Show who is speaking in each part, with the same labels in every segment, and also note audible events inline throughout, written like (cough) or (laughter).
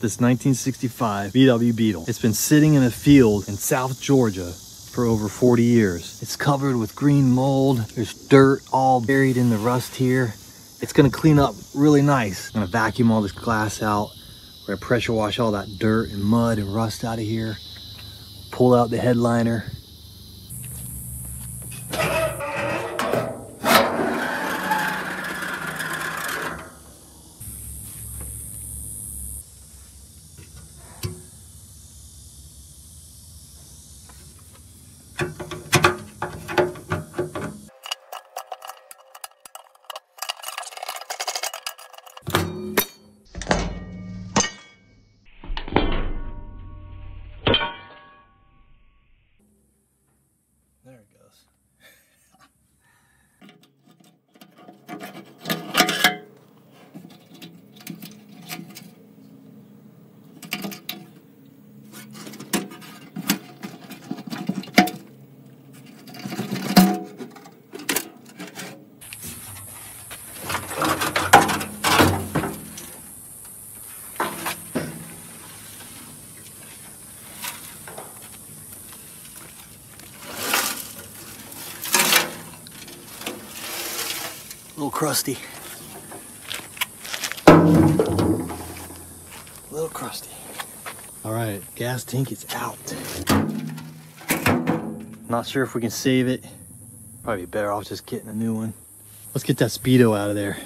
Speaker 1: this 1965 VW Beetle. It's been sitting in a field in South Georgia for over 40 years. It's covered with green mold. There's dirt all buried in the rust here. It's gonna clean up really nice. I'm gonna vacuum all this glass out. We're gonna pressure wash all that dirt and mud and rust out of here. Pull out the headliner. Little crusty. A little crusty. All right, gas tank is out. Not sure if we can save it. Probably better off just getting a new one. Let's get that Speedo out of there.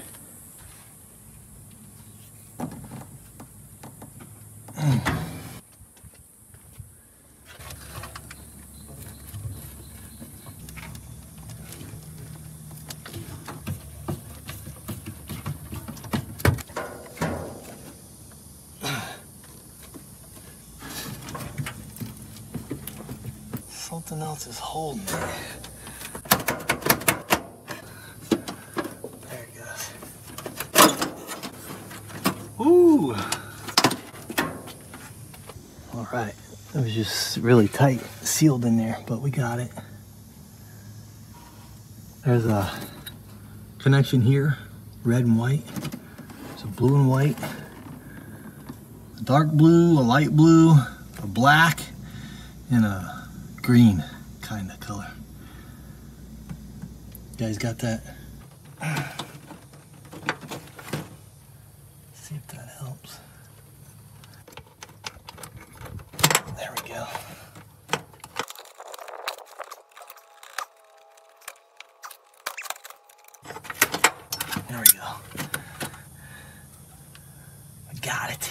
Speaker 1: Something else is holding it. There it goes. Ooh. All right. It really tight, sealed in there, but we got it. There's a connection here, red and white. So blue and white. A dark blue, a light blue, a black, and a green kind of color. You guys got that? See if that helps. There we go. There we go. I got it.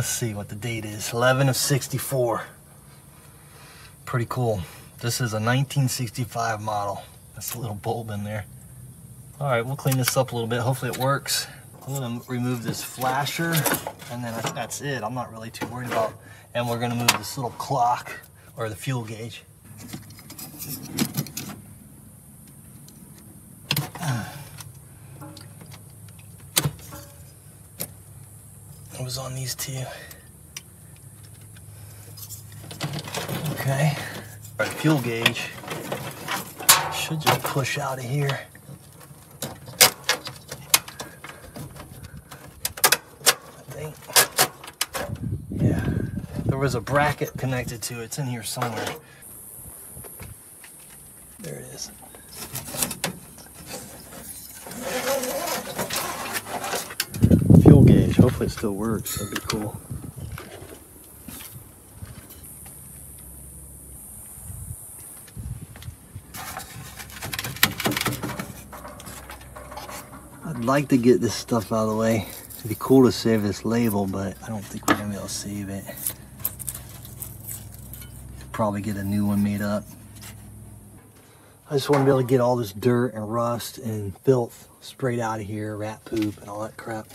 Speaker 1: Let's see what the date is. 11 of 64. Pretty cool. This is a 1965 model. That's a little bulb in there. All right, we'll clean this up a little bit. Hopefully it works. I'm gonna remove this flasher and then that's, it. I'm not really too worried about. And we're gonna move this little clock or the fuel gauge. Was on these two. Okay. All right, fuel gauge should just push out of here. I think. Yeah. There was a bracket connected to it. It's in here somewhere. There it is. Fuel gauge. Hopefully it still works. That'd be cool. I'd like to get this stuff out of the way. It'd be cool to save this label, but I don't think we're gonna be able to save it. Probably get a new one made up. I just want to be able to get all this dirt and rust and filth sprayed out of here, rat poop and all that crap.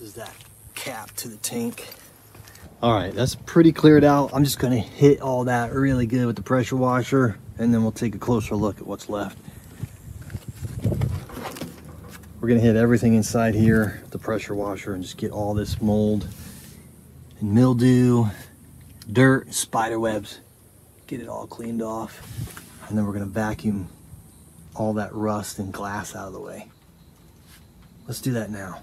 Speaker 1: Is that cap to the tank. All right, that's pretty cleared out. I'm just gonna hit all that really good with the pressure washer and then we'll take a closer look at what's left. We're gonna hit everything inside here, with the pressure washer, and just get all this mold and mildew, dirt, spider webs, get it all cleaned off. And then we're gonna vacuum all that rust and glass out of the way. Let's do that now.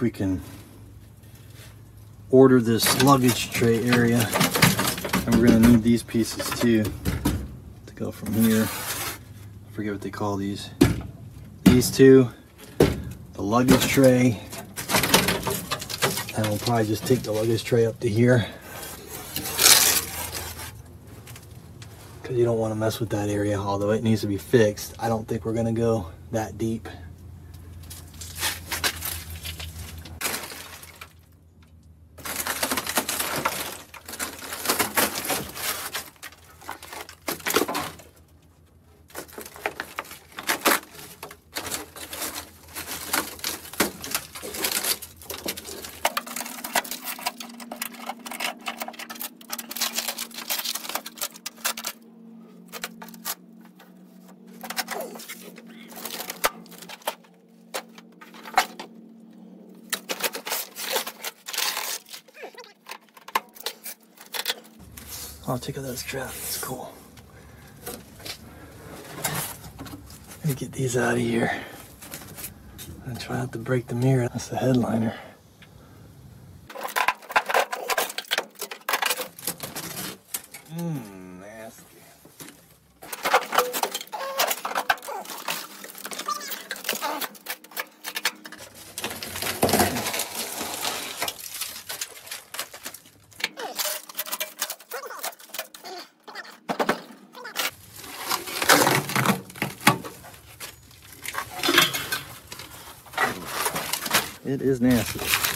Speaker 1: We can order this luggage tray area. And we're to need these pieces too to go from here. I forget what they call these. These two the luggage tray. And we'll probably just take the luggage tray up to here. Because you don't want to mess with that area although it needs to be fixed. I don't think we're to go that deep check out that strap. It's cool. Let me get these out of here. And try not to break the mirror. That's the headliner. It is nasty.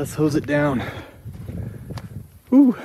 Speaker 1: let's hose it down. Ooh,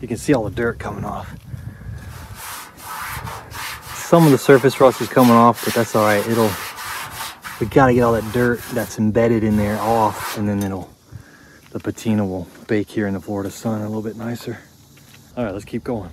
Speaker 1: You can see all the dirt coming off. Some of the surface rust is coming off, but that's all right. It'll, we gotta get all that dirt that's embedded in there off and then it'll, the patina will bake here in the Florida sun a little bit nicer. All right, let's keep going.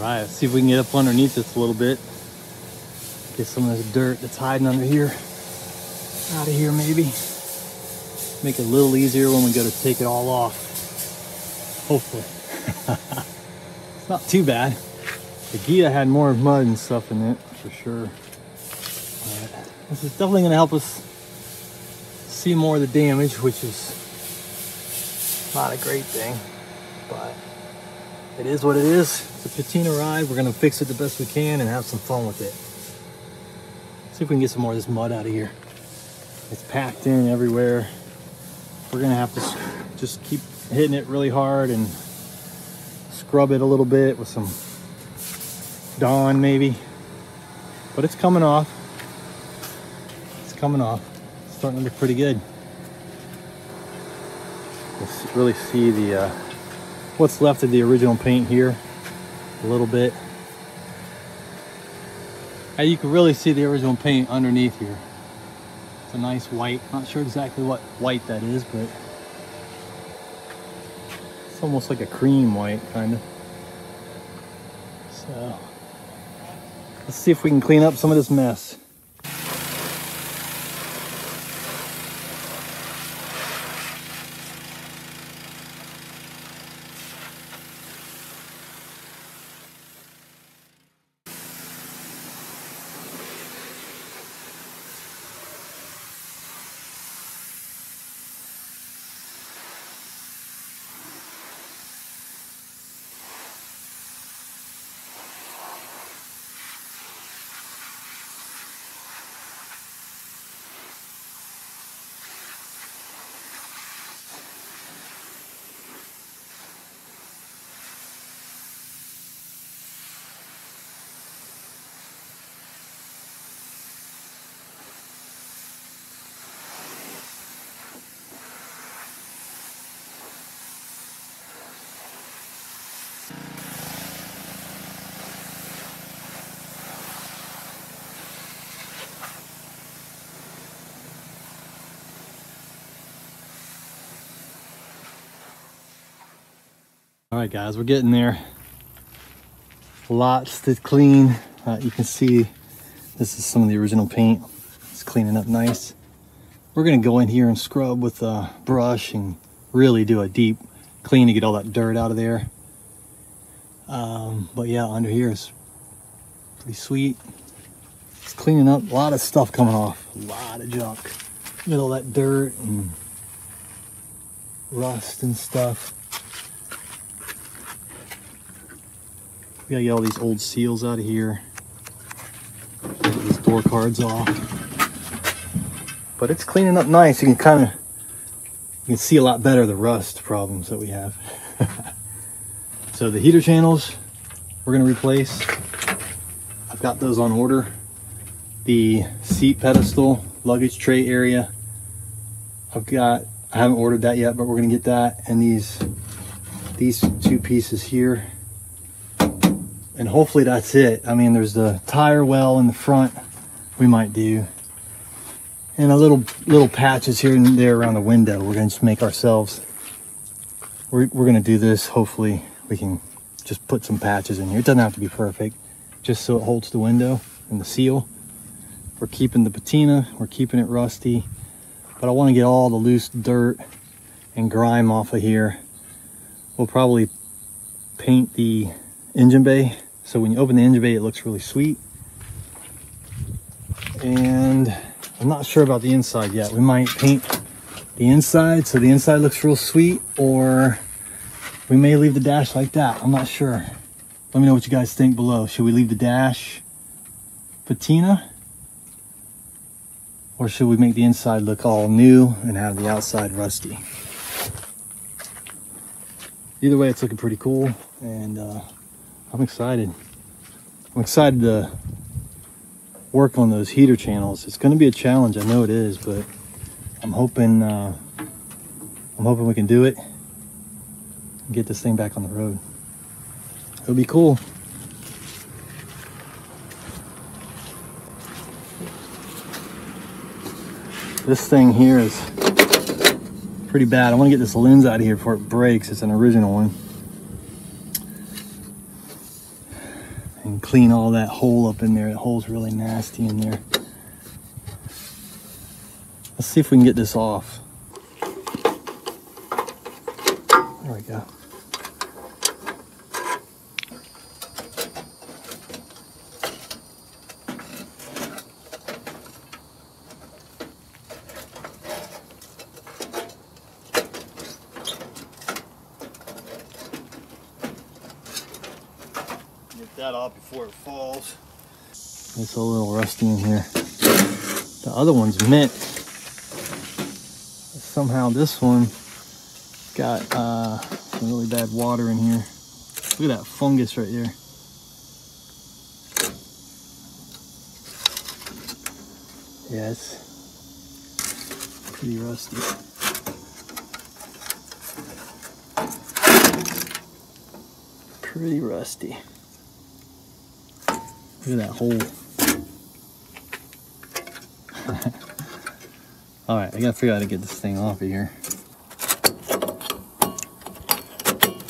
Speaker 1: Right, let's see if we can get up underneath this a little bit. Get some of this dirt that's hiding under here out of here maybe. Make it a little easier when we go to take it all off. Hopefully. (laughs) it's not too bad. The Ghia had more mud and stuff in it for sure. This is definitely gonna help us see more of the damage, which is not a great thing, but it is what it is. It's a patina ride. We're gonna fix it the best we can and have some fun with it. See if we can get some more of this mud out of here. It's packed in everywhere. We're gonna have to just keep hitting it really hard and scrub it a little bit with some Dawn maybe. But it's coming off. It's coming off. It's starting to look pretty good. You really see the uh, what's left of the original paint here a little bit. And you can really see the original paint underneath here. It's a nice white. Not sure exactly what white that is, but it's almost like a cream white, kind of. So, let's see if we can clean up some of this mess. All right, guys, we're getting there. Lots to clean. Uh, you can see this is some of the original paint. It's cleaning up nice. We're gonna go in here and scrub with a brush and really do a deep clean to get all that dirt out of there. Um, but yeah, under here is pretty sweet. It's cleaning up a lot of stuff coming off, a lot of junk. At all that dirt and rust and stuff. We gotta get all these old seals out of here. Get these door cards off. But it's cleaning up nice. You can kind of you can see a lot better the rust problems that we have. (laughs) so the heater channels we're gonna replace. I've got those on order. The seat pedestal, luggage tray area. I've got I haven't ordered that yet, but we're gonna get that. And these these two pieces here and hopefully that's it. I mean, there's the tire well in the front we might do. And a little little patches here and there around the window. We're gonna just make ourselves. We're, we're gonna do this. Hopefully we can just put some patches in here. It doesn't have to be perfect, just so it holds the window and the seal. We're keeping the patina, we're keeping it rusty, but I wanna get all the loose dirt and grime off of here. We'll probably paint the engine bay so when you open the engine bay, it looks really sweet. And I'm not sure about the inside yet. We might paint the inside so the inside looks real sweet or we may leave the dash like that. I'm not sure. Let me know what you guys think below. Should we leave the dash patina? Or should we make the inside look all new and have the outside rusty? Either way, it's looking pretty cool. And uh, I'm excited. I'm excited to work on those heater channels. It's going to be a challenge. I know it is, but I'm hoping uh, I'm hoping we can do it and get this thing back on the road. It'll be cool. This thing here is pretty bad. I want to get this lens out of here before it breaks. It's an original one. and clean all that hole up in there. That hole's really nasty in there. Let's see if we can get this off. There we go. Get that off before it falls. It's a little rusty in here. The other one's mint. Somehow this one got uh, some really bad water in here. Look at that fungus right there. Yeah, pretty rusty. Pretty rusty. Look at that hole. (laughs) All right, I gotta figure out how to get this thing off of here.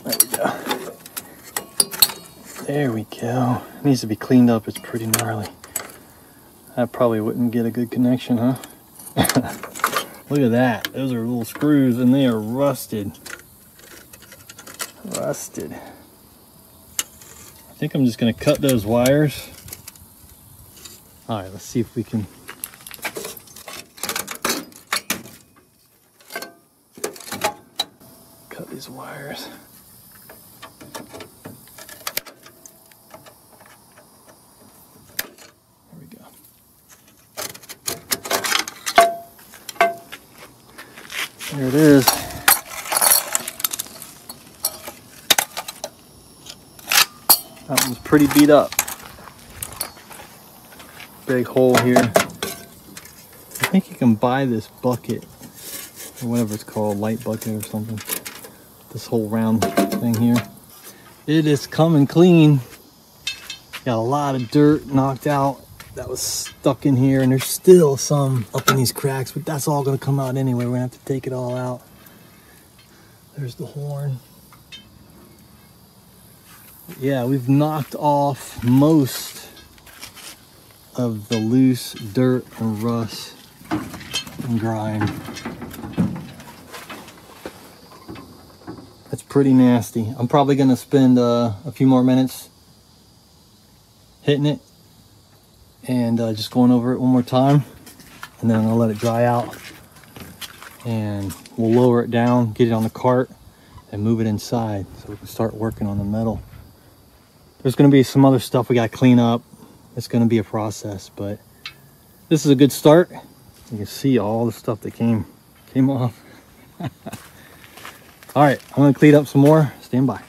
Speaker 1: There we go. There we go. It needs to be cleaned up. It's pretty gnarly. That probably wouldn't get a good connection, huh? (laughs) Look at that. Those are little screws and they are rusted. Rusted. I think I'm just gonna cut those wires. All right, let's see if we can cut these wires. There we go. There it is. That one's pretty beat up. Big hole here. I think you can buy this bucket, or whatever it's called, light bucket or something. This whole round thing here. It is coming clean. Got a lot of dirt knocked out that was stuck in here, and there's still some up in these cracks, but that's all gonna come out anyway. We're gonna have to take it all out. There's the horn yeah, we've knocked off most of the loose dirt and rust and grime. That's pretty nasty. I'm probably gonna spend uh, a few more minutes hitting it and uh, just going over it one more time and then I'll let it dry out and we'll lower it down, get it on the cart and move it inside so we can start working on the metal there's to be some other stuff we got to clean up it's going to be a process but this is a good start. You can see all the stuff that came came off. (laughs) All right i'm going to clean up some more. Stand by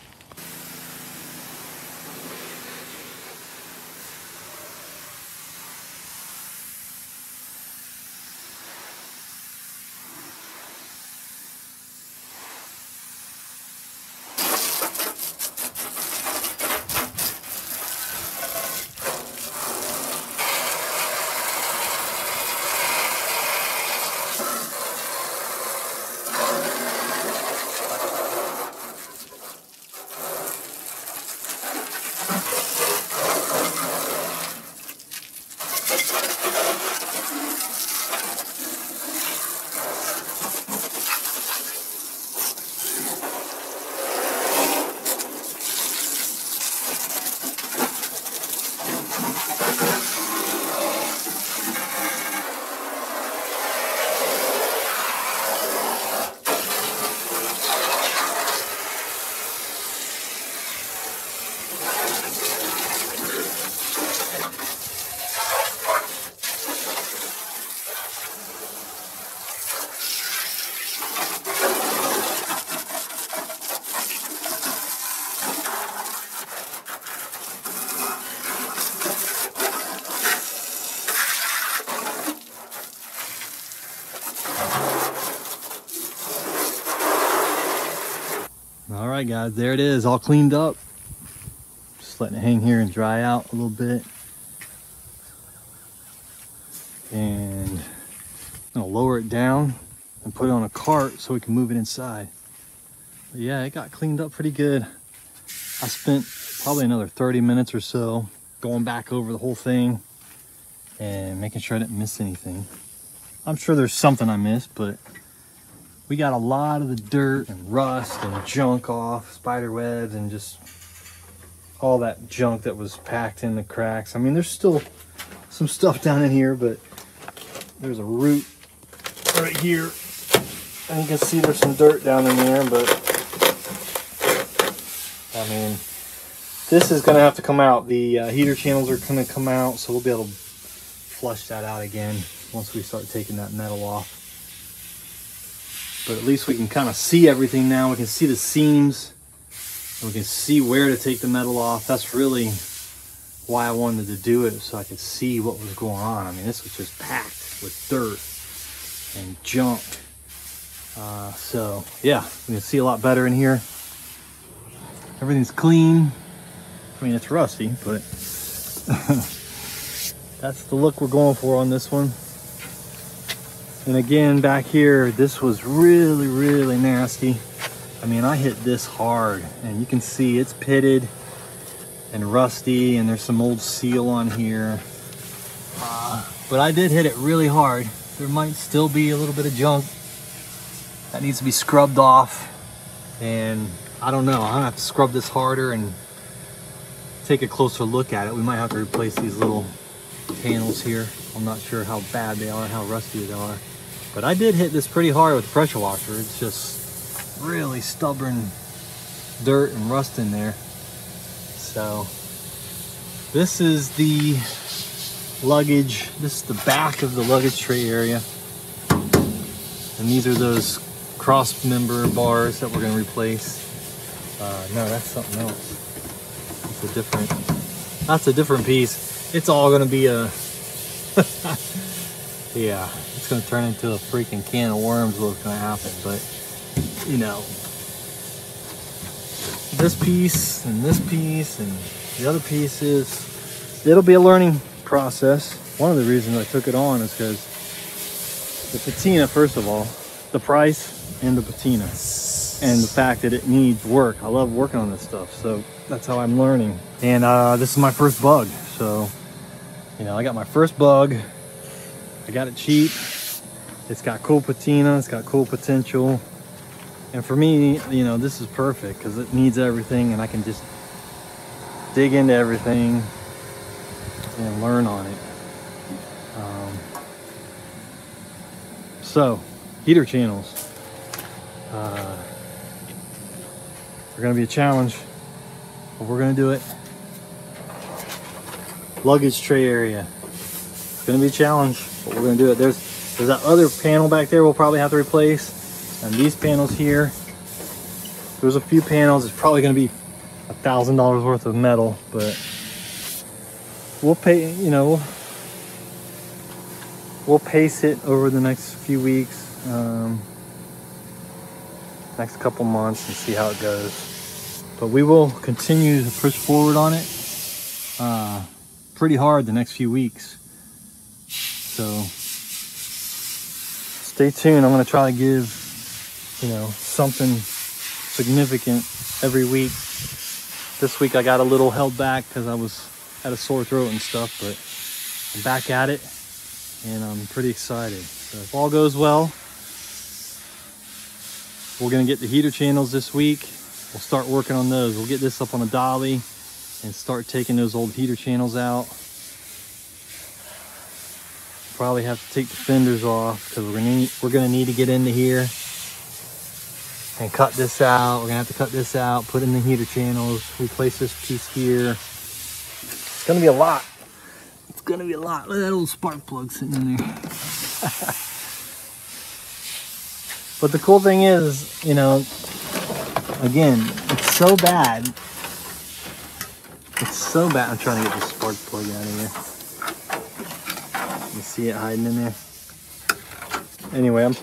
Speaker 1: All right, guys, there it is, all cleaned up. Just letting it hang here and dry out a little bit. And I'm gonna lower it down and put it on a cart so we can move it inside. But yeah, it got cleaned up pretty good. I spent probably another 30 minutes or so going back over the whole thing and making sure I didn't miss anything. I'm sure there's something I missed, but we got a lot of the dirt and rust and junk off, spider webs and just all that junk that was packed in the cracks. I mean, there's still some stuff down in here, but there's a root right here. And you can see there's some dirt down in there, but I mean, this is gonna have to come out. The uh, heater channels are gonna come out, so we'll be able to flush that out again once we start taking that metal off. But at least we can kind of see everything now. We can see the seams. we can see where to take the metal off. That's really why I wanted to do it, so I could see what was going on. I mean, this was just packed with dirt and junk. Uh, so yeah, we can see a lot better in here. Everything's clean. I mean, it's rusty, but (laughs) that's the look we're going for on this one. And again, back here, this was really, really nasty. I mean, I hit this hard and you can see it's pitted and rusty and there's some old seal on here. Uh, but I did hit it really hard. There might still be a little bit of junk that needs to be scrubbed off. And I don't know, I'm gonna have to scrub this harder and take a closer look at it. We might have to replace these little panels here. I'm not sure how bad they are, how rusty they are. But I did hit this pretty hard with the pressure washer. It's just really stubborn dirt and rust in there. So this is the luggage. This is the back of the luggage tray area. And these are those cross member bars that we're gonna replace. Uh, no, that's something else. It's a different, that's a different piece. It's all gonna be a, (laughs) yeah, it's gonna turn into a freaking can of worms what's gonna happen, but you know, this piece and this piece and the other pieces, it'll be a learning process. One of the reasons I took it on is because the patina, first of all, the price and the patina and the fact that it needs work. I love working on this stuff. So that's how I'm learning. And uh, this is my first bug. So, you know, I got my first bug. I got it cheap. It's got cool patina. It's got cool potential. And for me, you know, this is perfect because it needs everything and I can just dig into everything and learn on it. Um, so, heater channels. Uh, they're gonna be a challenge, but we're gonna do it. Luggage tray area. It's gonna be a challenge, but we're gonna do it. There's there's that other panel back there we'll probably have to replace. And these panels here, there's a few panels. It's probably gonna be a thousand dollars worth of metal, but we'll pay, you know, we'll, we'll pace it over the next few weeks. Um, next couple months and see how it goes. But we will continue to push forward on it uh, pretty hard the next few weeks. So stay tuned. I'm going to try to give, you know, something significant every week. This week I got a little held back because I was had a sore throat and stuff, but I'm back at it and I'm pretty excited. So if all goes well, we're gonna get the heater channels this week. We'll start working on those. We'll get this up on a dolly and start taking those old heater channels out. Probably have to take the fenders off because we're gonna need, we're gonna need to get into here and cut this out. We're gonna have to cut this out, put in the heater channels, replace this piece here. It's gonna be a lot. It's gonna be a lot. Look at that old spark plug sitting in there. (laughs) But the cool thing is, you know, again, it's so bad. It's so bad. I'm trying to get the spark plug out of here. You see it hiding in there? Anyway, I'm,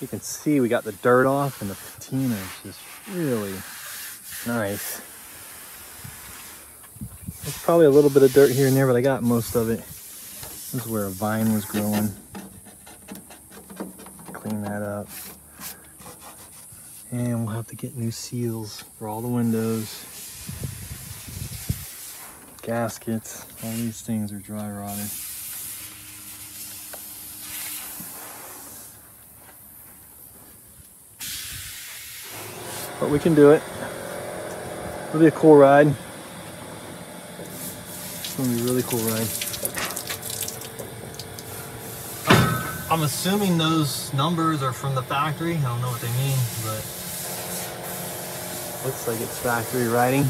Speaker 1: you can see we got the dirt off and the patina is just really nice. There's probably a little bit of dirt here and there, but I got most of it. This is where a vine was growing clean that up. And we'll have to get new seals for all the windows. Gaskets, all these things are dry rotted. But we can do it. It'll be a cool ride. It's gonna be a really cool ride. I'm assuming those numbers are from the factory. I don't know what they mean, but looks like it's factory writing.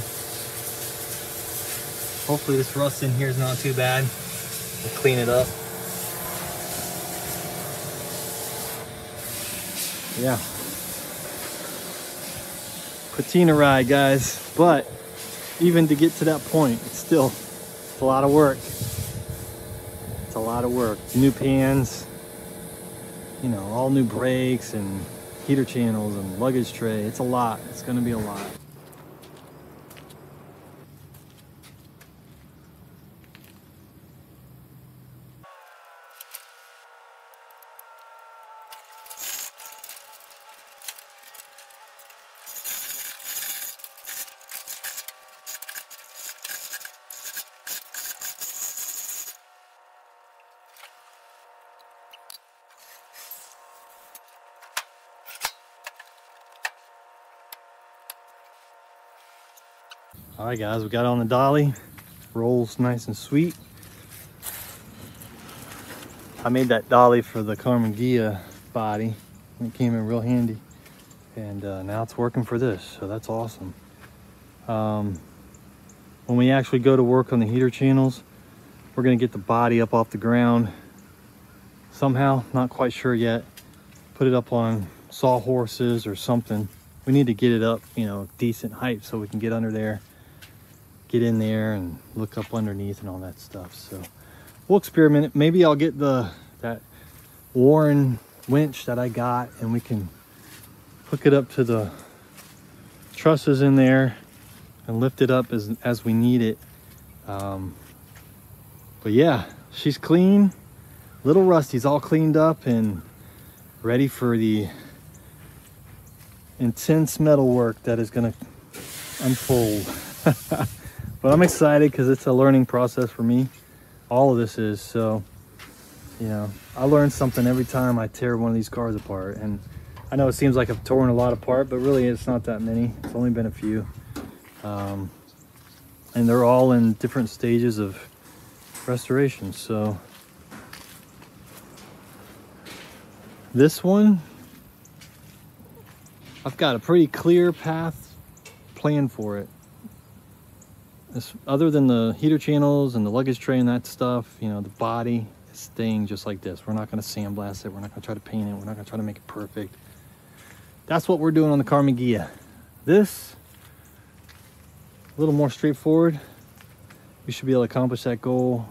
Speaker 1: Hopefully this rust in here is not too bad. We'll clean it up. Yeah. Patina ride, guys. But even to get to that point, it's still it's a lot of work. It's a lot of work. New pans, you know, all new brakes and heater channels and luggage tray. It's a lot. It's going to be a lot. All right, guys, we got on the dolly. Rolls nice and sweet. I made that dolly for the Karmann Ghia body. It came in real handy. And uh, now it's working for this, so that's awesome. Um, when we actually go to work on the heater channels, we're gonna get the body up off the ground somehow, not quite sure yet. Put it up on sawhorses or something. We need to get it up, you know, decent height so we can get under there get in there and look up underneath and all that stuff. So we'll experiment it. Maybe I'll get the that Warn winch that I got and we can hook it up to the trusses in there and lift it up as, as we need it. Um, but yeah, she's clean. Little Rusty's all cleaned up and ready for the intense metal work that is gonna unfold. (laughs) But I'm excited because it's a learning process for me. All of this is, so, you know, I learn something every time I tear one of these cars apart. And I know it seems like I've torn a lot apart, but really it's not that many. It's only been a few. Um, and they're all in different stages of restoration. So this one, I've got a pretty clear path plan for it. This, other than the heater channels and the luggage tray and that stuff, you know, the body is staying just like this. We're not going to sandblast it. We're not going to try to paint it. We're not going to try to make it perfect. That's what we're doing on the Karmann Ghia. This, a little more straightforward. We should be able to accomplish that goal,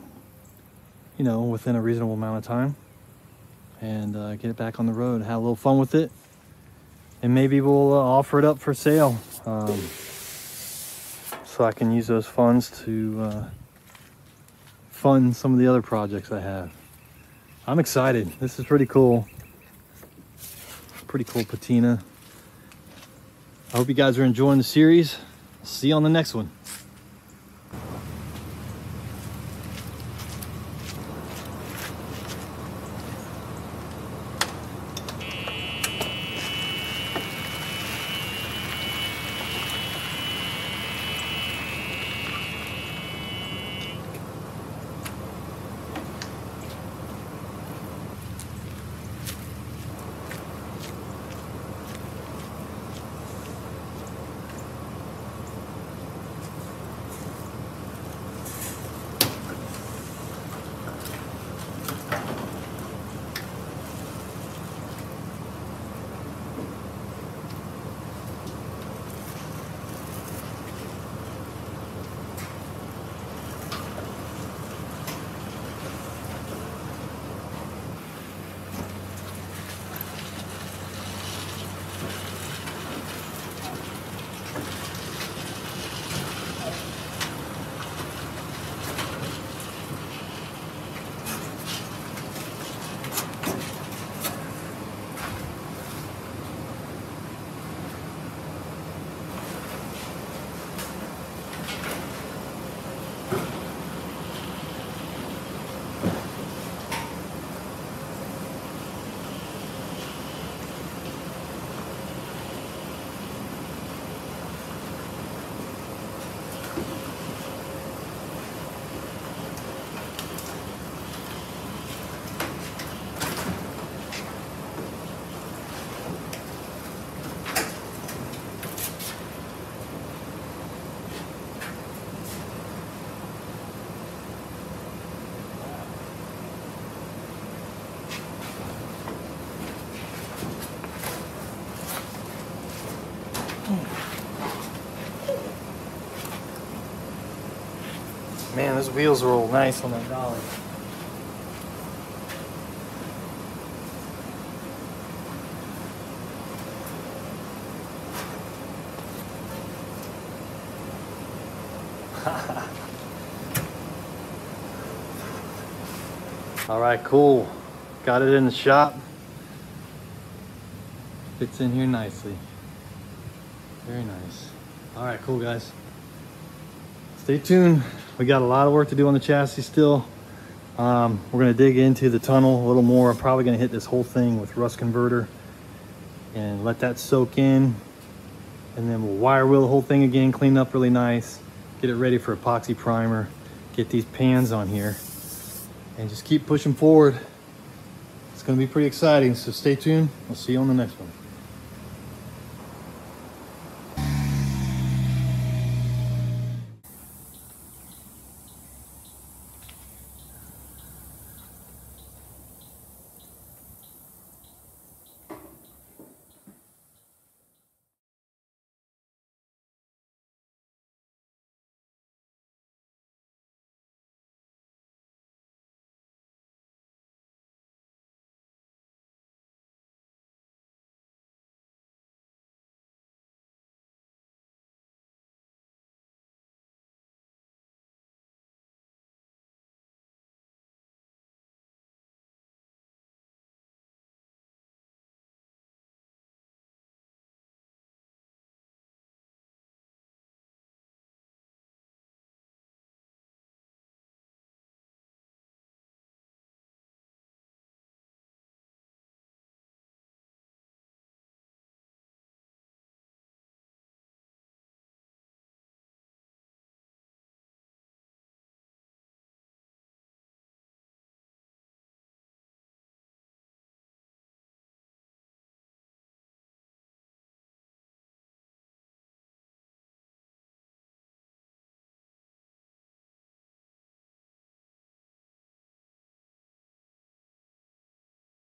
Speaker 1: you know, within a reasonable amount of time and uh, get it back on the road, have a little fun with it. And maybe we'll uh, offer it up for sale. Um, so I can use those funds to uh, fund some of the other projects I have. I'm excited. This is pretty cool. Pretty cool patina. I hope you guys are enjoying the series. See you on the next one. Those wheels roll nice on that dolly. (laughs) All right, cool. Got it in the shop. Fits in here nicely. Very nice. All right, cool guys. Stay tuned. We got a lot of work to do on the chassis still. Um, we're gonna dig into the tunnel a little more. I'm probably gonna hit this whole thing with rust converter and let that soak in. And then we'll wire wheel the whole thing again, clean up really nice, get it ready for epoxy primer, get these pans on here, and just keep pushing forward. It's gonna be pretty exciting, so stay tuned. We'll see you on the next one.